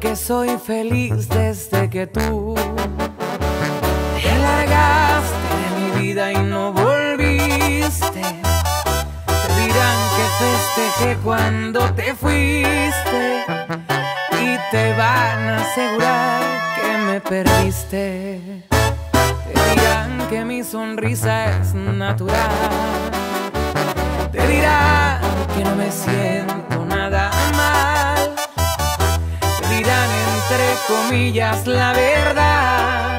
que soy feliz desde que tú festejé cuando te fuiste y te van a asegurar que me perdiste. Te dirán que mi sonrisa es natural. Te dirán que no me siento nada mal entre comillas la verdad.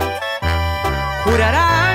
Jurarán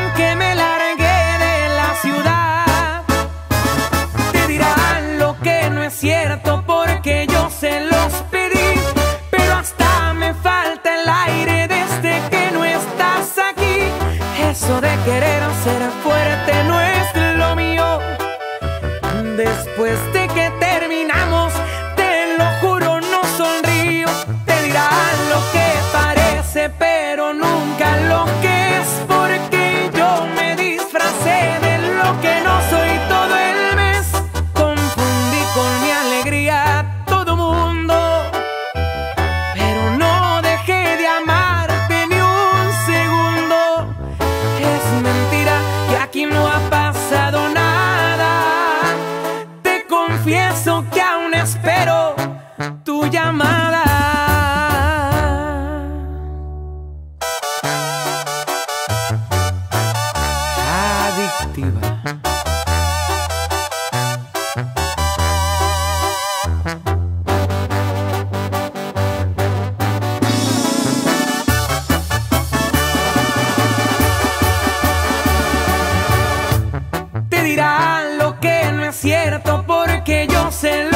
se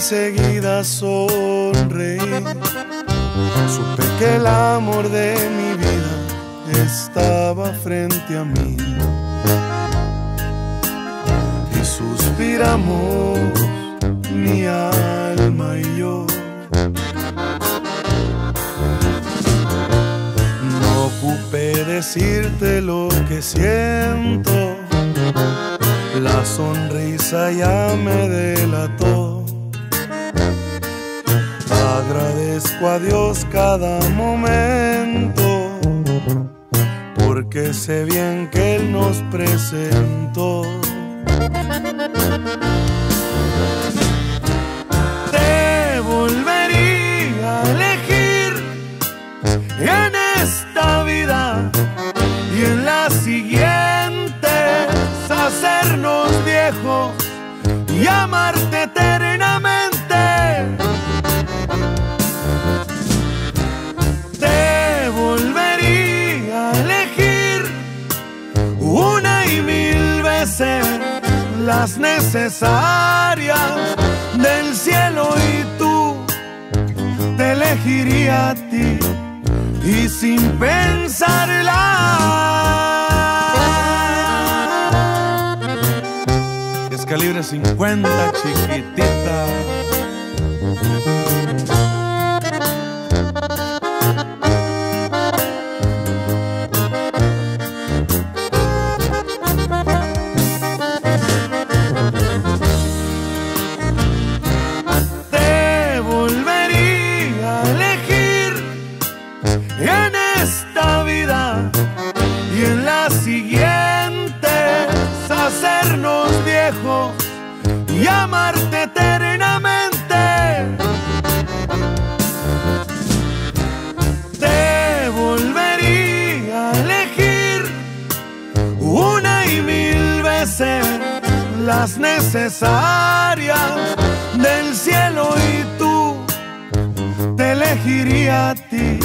enseguida sonreí. Supe que el amor de mi vida estaba frente a mí. Y suspiramos mi alma y yo. No ocupé decirte lo que siento. La sonrisa ya me delató Agradezco a Dios cada momento, porque sé bien que Él nos presentó. Elegiría a ti y sin pensarla. Es calibre 50, chiquitita. En esta vida y en las siguientes hacernos viejos y amarte eternamente. Te volvería a elegir una y mil veces las necesarias del cielo y tú te elegiría a ti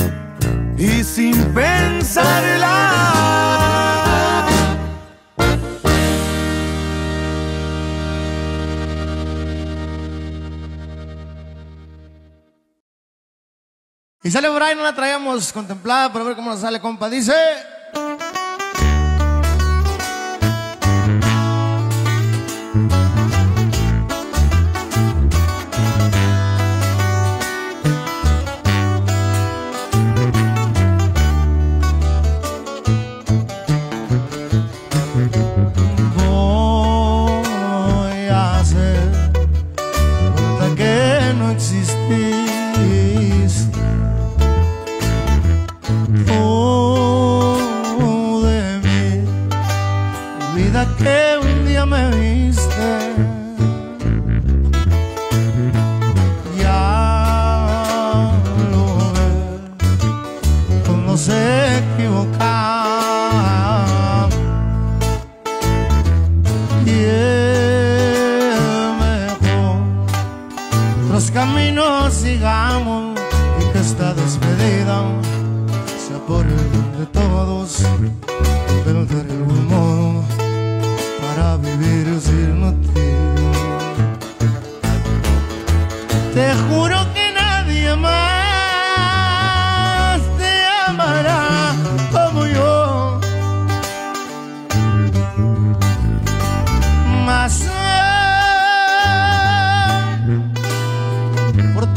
y sin pensarla. Y sale ahí, no la traíamos contemplada, pero a ver cómo nos sale, compa. Dice. Caminos sigamos y que esta despedida sea por el bien de todos, pero de algún modo para vivir sin ti. Te juro que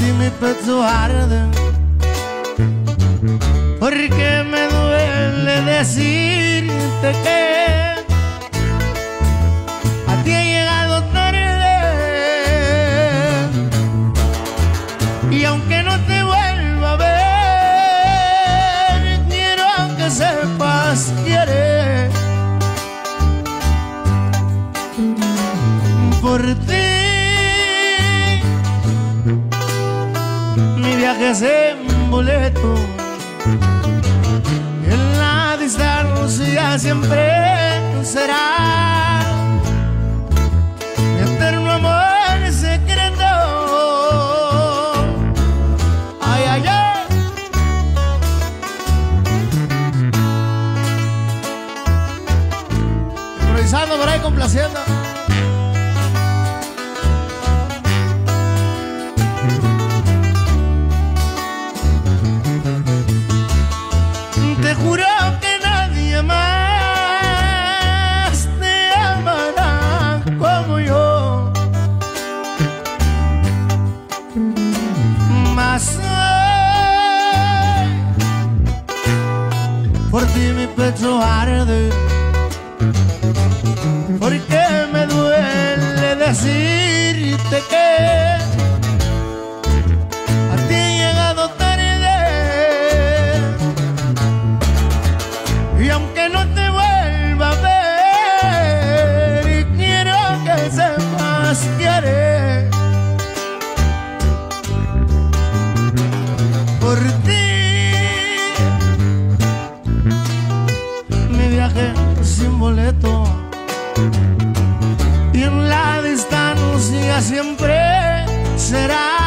ti mi pecho arde. Porque me duele decirte que es en boleto. En la distancia siempre será que haré por ti mi viaje sin boleto y en la distancia siempre será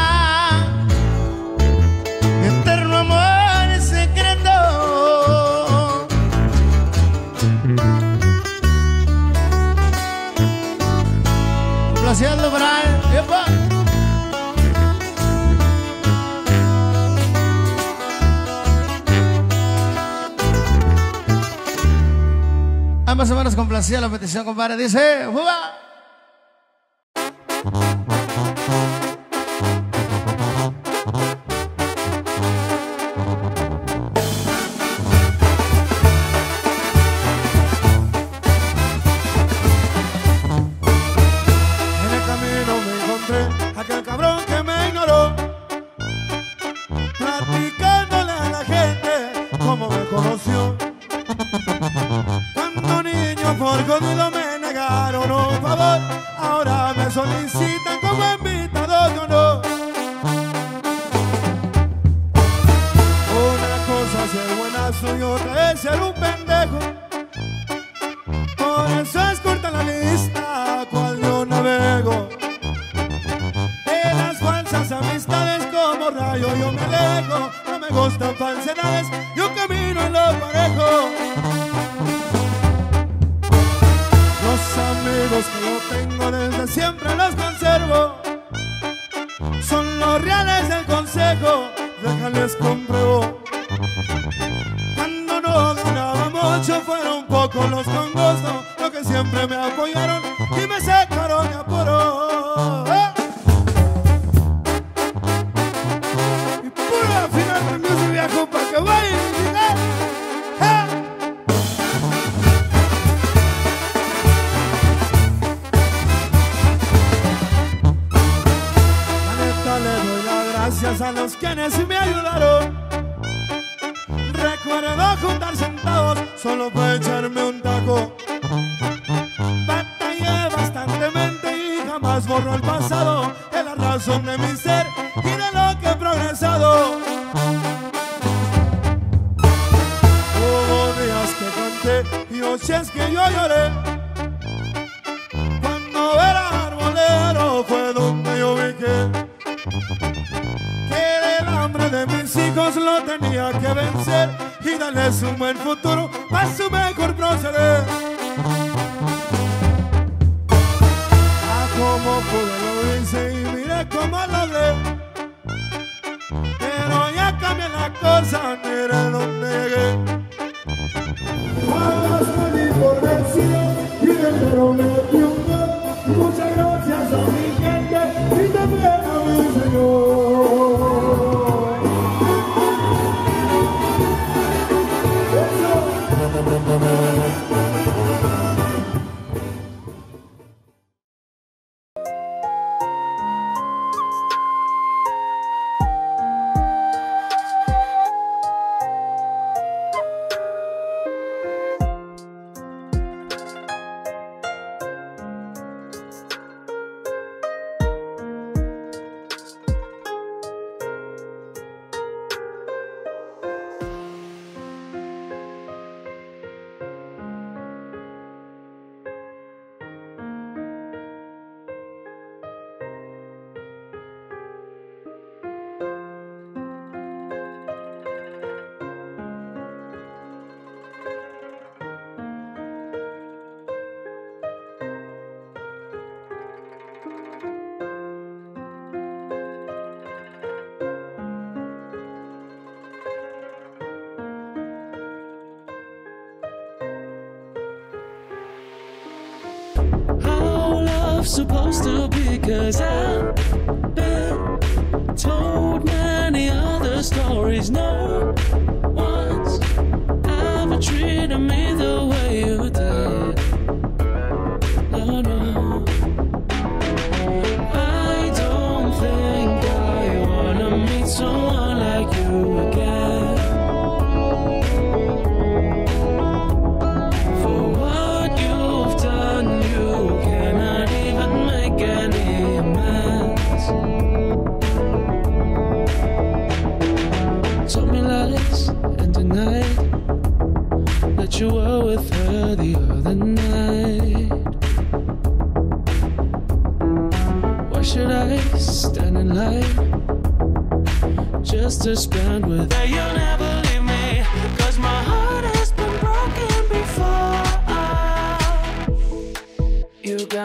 más o menos complacida la petición, compadre. Dice, yo camino en lo parejo. solo para echarme un taco. Batallé bastantemente y jamás borro el pasado, de la razón de mi ser y de lo que he progresado. Hubo días que canté y noches que yo lloré. Cuando era arbolero fue donde yo vi que, que el hambre de mis hijos lo tenía que vencer y darles un buen futuro para su mejor proceder. Ah, como pude lo hice y mire cómo lo hablé. Pero ya cambié la cosa, mire lo negué. Jamás me di por vencido y dentro me triunfo. Muchas gracias a mi gente y también a mi Señor. ¡Fuba! supposed to be cause I've been told many other stories no one's ever treated me the way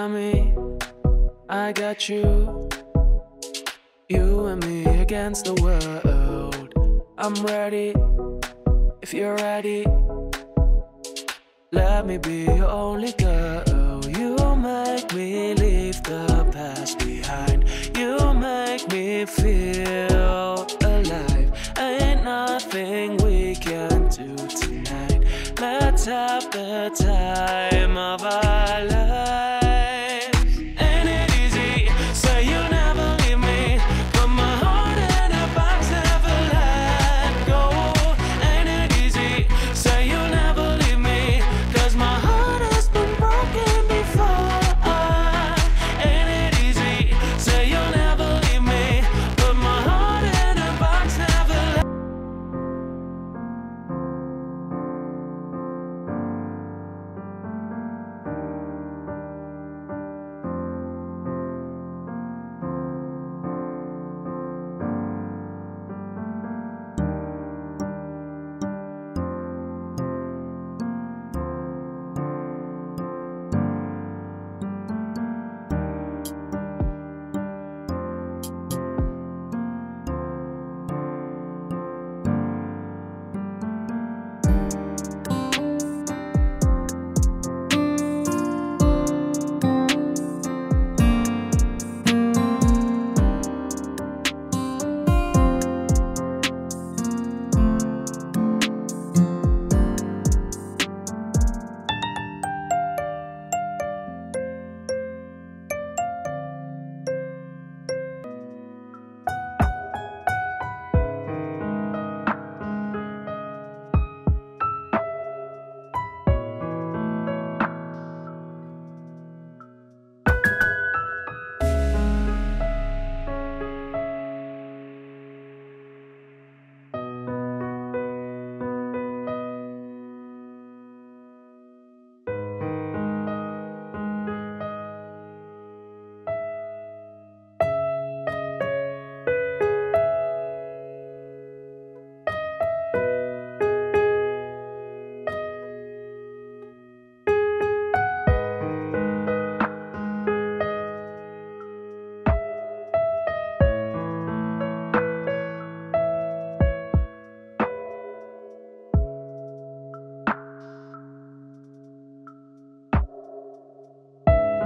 me, I got you. You and me against the world. I'm ready if you're ready. Let me be your only girl. You make me leave the past behind. You make me feel alive. Ain't nothing we can do tonight. Let's have the time of our.